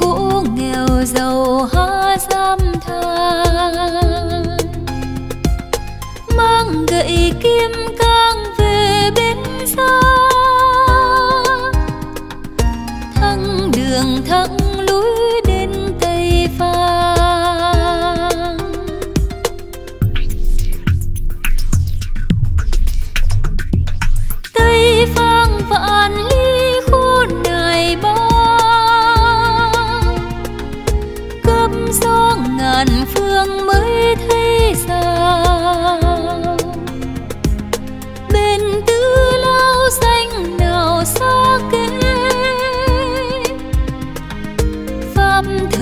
khổ nghèo giàu há dám than mang gậy kim cang về bên xa. Thăng đường thăng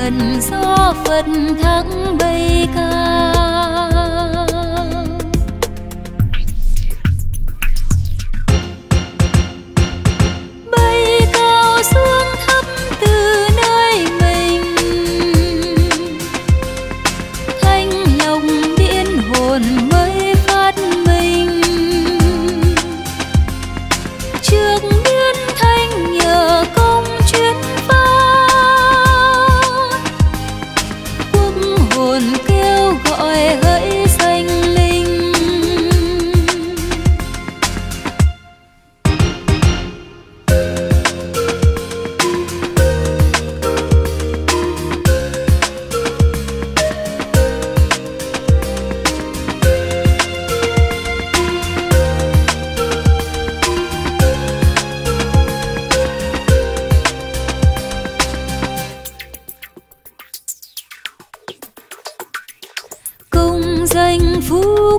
thần do phật thắng bay cao.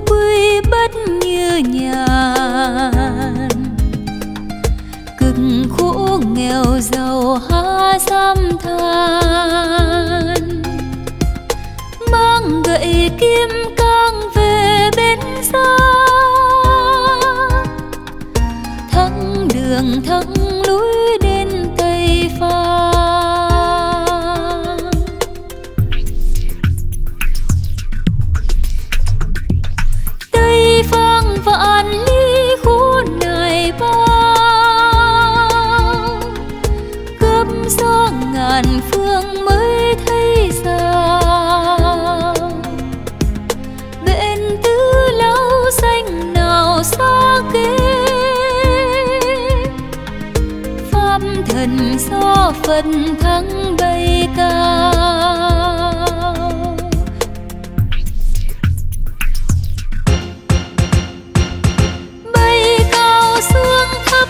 Quy quý bất như nhàn. Cực khổ nghèo giàu há dám than. Mang gậy kim cang về bên xa. Thắng đường thắng gió phương mới thấy sao? Bên tứ lâu xanh nào xa kế? Pháp thần do phật thắng bay cao. Bay cao xuống thấp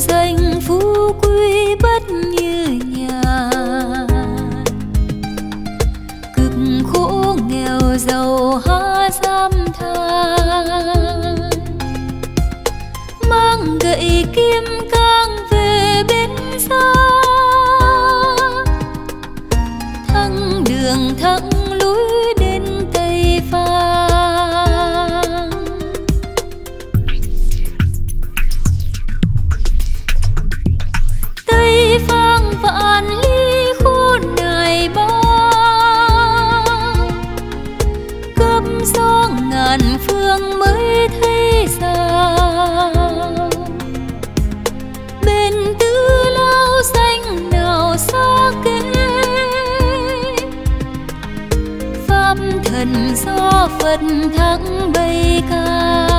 danh phú quý bất như nhà, cực khổ nghèo giàu há dám than mang gậy kiếm vật thắng bay cao.